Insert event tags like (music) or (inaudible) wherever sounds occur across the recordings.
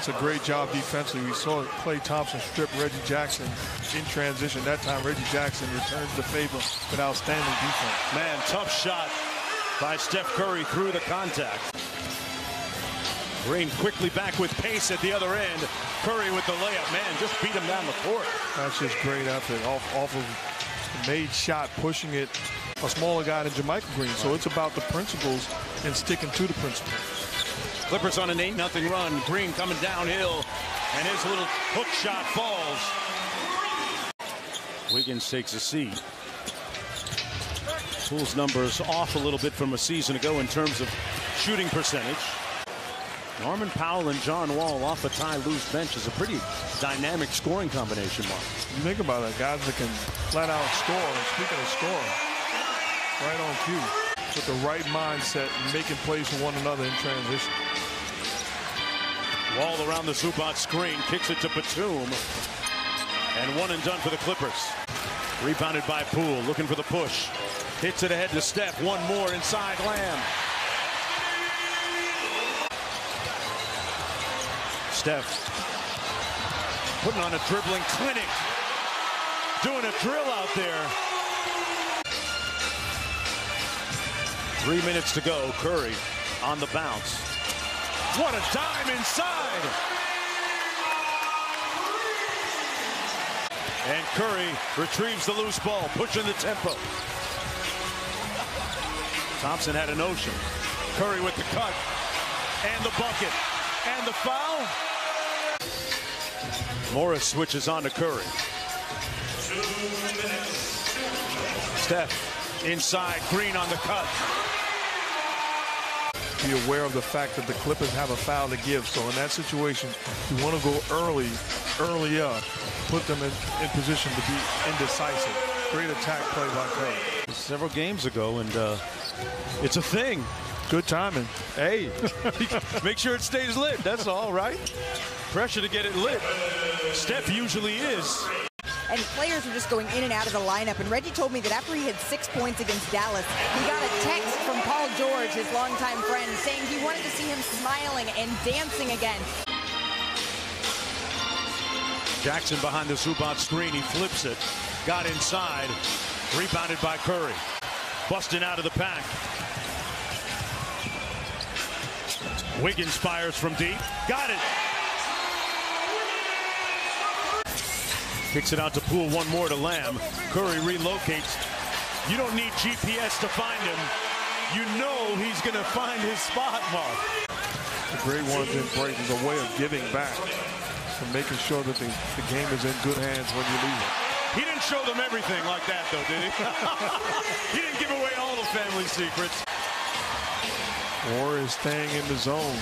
that's a great job defensively. We saw Klay Thompson strip Reggie Jackson in transition. That time, Reggie Jackson returns the favor with outstanding defense. Man, tough shot by Steph Curry through the contact. Green quickly back with pace at the other end. Curry with the layup. Man, just beat him down the court. That's just great effort off, off of made shot, pushing it. A smaller guy than JaMychal Green. So it's about the principles and sticking to the principles. Clippers on an 8-0 run. Green coming downhill. And his little hook shot falls. Wiggins takes a seat. Poole's numbers off a little bit from a season ago in terms of shooting percentage. Norman Powell and John Wall off a Ty Lue's bench is a pretty dynamic scoring combination, Mark. You think about it, guys that can flat out score. And Speaking of scoring, right on cue, with the right mindset, making plays for one another in transition. Wall around the Zubac screen, kicks it to Batum, and one and done for the Clippers. Rebounded by Poole, looking for the push. Hits it ahead to Steph. One more inside Lamb. Steph putting on a dribbling clinic. Doing a drill out there. Three minutes to go. Curry on the bounce. What a dime inside. And Curry retrieves the loose ball, pushing the tempo. Thompson had a notion. Curry with the cut and the bucket and the foul. Morris switches on to Curry. Steph inside, Green on the cut. Be aware of the fact that the Clippers have a foul to give. So in that situation, you want to go early, earlier, put them in, in position to be indecisive. Great attack play by Curry. Several games ago, and uh, it's a thing. Good timing. Hey, (laughs) make sure it stays lit. That's all right. Pressure to get it lit. Steph usually is. And players were just going in and out of the lineup. And Reggie told me that after he had six points against Dallas, he got a text from Paul George, his longtime friend, saying he wanted to see him smiling and dancing again. Jackson behind the Zubac screen. He flips it. Got inside. Rebounded by Curry. Busting out of the pack. Wiggins fires from deep. Got it. Kicks it out to Poole. One more to Lamb. Curry relocates. You don't need GPS to find him. You know he's going to find his spot, Mark. The great ones in break is a way of giving back and making sure that the, the game is in good hands when you leave it. He didn't show them everything like that, though, did he? (laughs) he didn't give away all the family secrets. Warriors staying in the zone.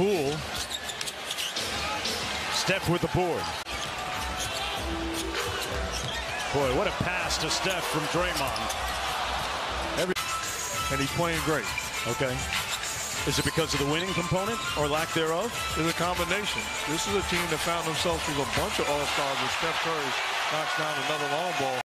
Poole. Steph with the board. Boy, what a pass to Steph from Draymond. Every, and he's playing great. Okay. Is it because of the winning component or lack thereof? It's a combination. This is a team that found themselves with a bunch of all-stars with Steph Curry knocks down another long ball.